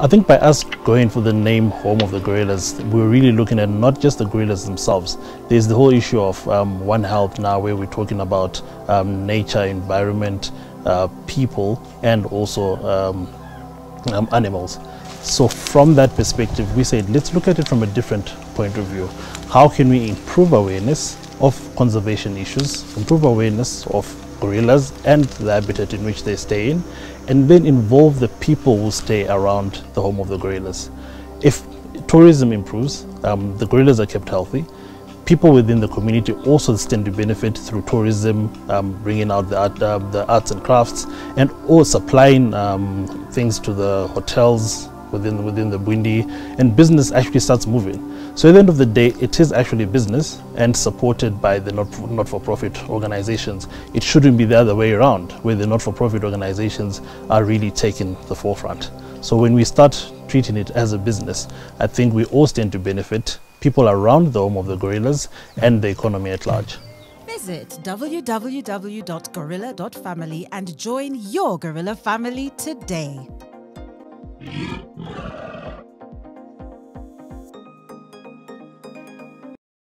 I think by us going for the name Home of the Gorillas, we're really looking at not just the gorillas themselves. There's the whole issue of um, One Health now, where we're talking about um, nature, environment, uh, people, and also um, um animals. So, from that perspective, we said let's look at it from a different point of view. How can we improve awareness of conservation issues, improve awareness of gorillas and the habitat in which they stay in, and then involve the people who stay around the home of the gorillas. If tourism improves, um, the gorillas are kept healthy, people within the community also stand to benefit through tourism, um, bringing out the, art, uh, the arts and crafts, and or supplying um, things to the hotels within within the Bwindi, and business actually starts moving. So at the end of the day, it is actually business and supported by the not, not-for-profit organizations. It shouldn't be the other way around, where the not-for-profit organizations are really taking the forefront. So when we start treating it as a business, I think we all stand to benefit, people around the home of the gorillas and the economy at large. Visit www.gorilla.family and join your gorilla family today.